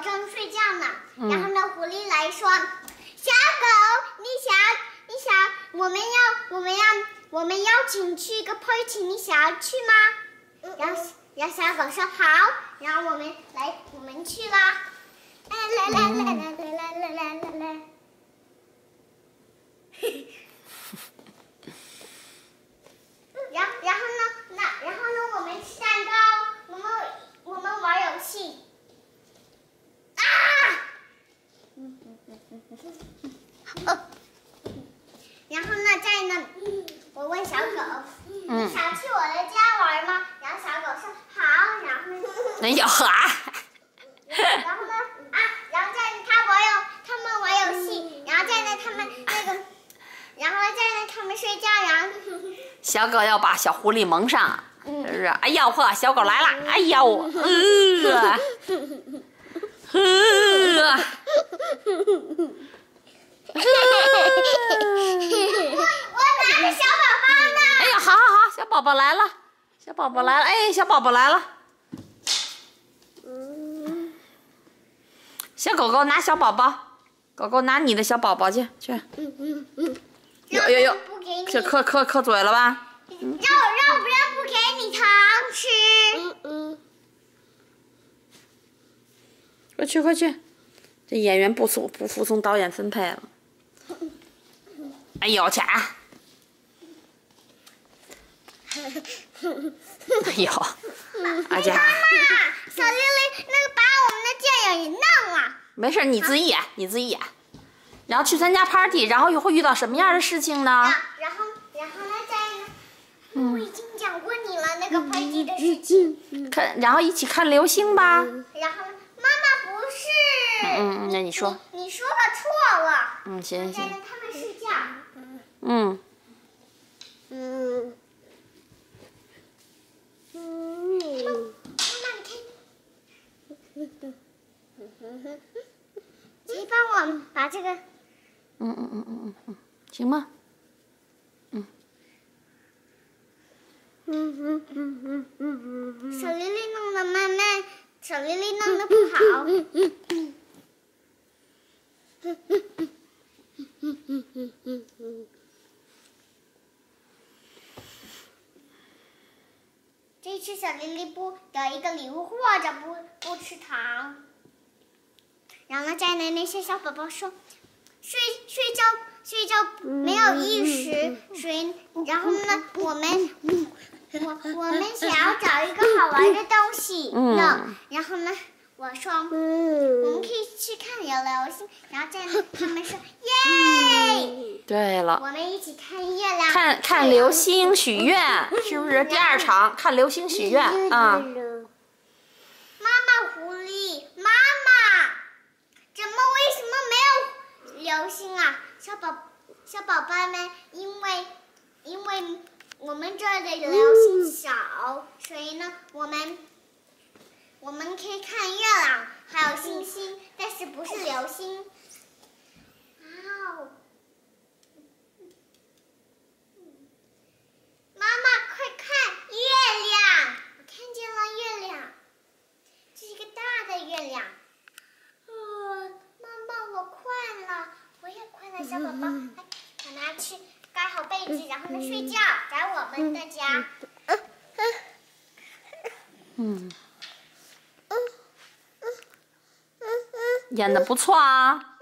正睡觉呢，然后呢？狐狸来说：“小狗，你想，你想，我们要，我们要，我们邀请去一个 party，你想要去吗？”然后，然后小狗说：“好。”然后我们来，我们去啦！来来来来来来。然后呢，在那，我问小狗：“你想去我的家玩吗？”然后小狗说：“好。”然后呢？那要哈。然后呢？啊！然后在他玩游，他们玩游戏，然后在那他们那个，然后在那他们睡觉，然后。小狗要把小狐狸蒙上，是不是？哎呀呵，小狗来了！哎呀我，呃，呃，我拿着小宝宝呢。哎呀，好好好，小宝宝来了，小宝宝来了，哎，小宝宝来了。小狗狗拿小宝宝，狗狗拿你的小宝宝去去。有有有，这磕磕磕嘴了吧？让我让不让不给你糖吃？嗯嗯。快去快去，这演员不服不服从导演分配了。哎呦去！哎呦，阿佳。妈妈，小丽丽那个把我们的电影给弄了。没事，你自己演，你自己演。然后去参加 party，然后又会遇到什么样的事情呢？然后，然后呢，再，我已经讲过你了那个 party 的事情。看，然后一起看流星吧。然后。嗯嗯，那你说。你说的错了。嗯，行行。他们睡觉。嗯。嗯。嗯。妈妈，你看。你帮我把这个。嗯嗯嗯嗯嗯嗯，行吗？嗯。嗯嗯嗯嗯嗯嗯小丽丽弄的慢慢，小丽丽弄的不好。这次小丽丽不的一个礼物，或者不不吃糖。然后在那那些小宝宝说。睡睡觉睡觉没有意识，睡。然后呢，我们我我们想要找一个好玩的东西弄。然后呢，我说我们可以去看流星。然后在 他们说耶。对了。我们一起看月亮。看看流星许愿，是不是第二场看流星许愿啊？妈妈狐狸，妈妈，怎么为什么没有？流星啊，小宝小宝宝们，因为因为我们这儿的流星少，所以呢，我们困了，我也困了小宝宝，来，我拿去盖好被子，然后呢睡觉，在我们的家。嗯，演的不错啊。